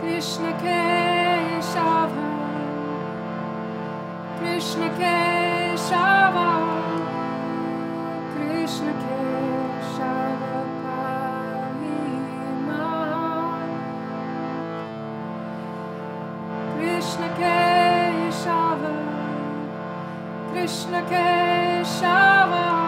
Krishna Keshava. Krishna Keshava. Krishna Keshava Parima Krishna Keshava. Krishna Keshava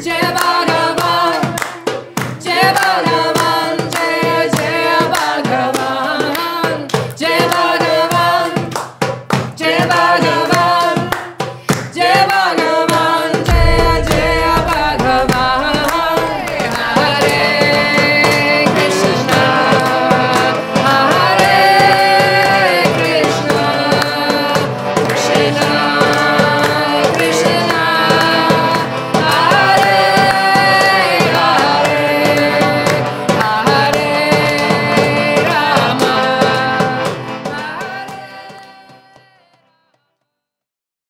Jeba!